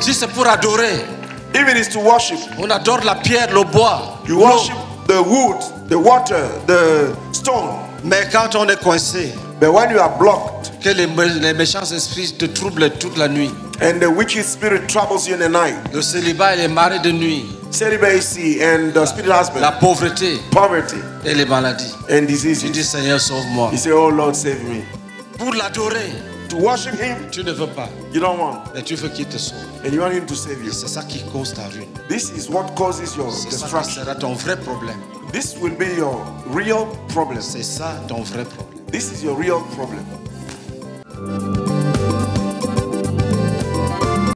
Si c'est pour adorer, Even it's to worship. on adore la pierre, le bois. You worship the wood, the water, the stone. Mais quand on est coincé, But when you are blocked que les, les méchants esprits te troublent toute la nuit, and the wicked spirit troubles you in the night, le célibat et les marées de nuit, celibacy and the spirit husband, la pauvreté poverty et les maladies, and tu diseases, dis Seigneur, sauve-moi. you say, Oh Lord, save me. Pour l'adorer, To worship Him, tu ne veux pas, you don't want, mais tu veux qu'il te sauve. and you want Him to save you. C'est ça qui cause ta ruine. This is what causes your C'est ça ton vrai problème. This will be your real problem. C'est ça ton vrai problème. This is your real problem.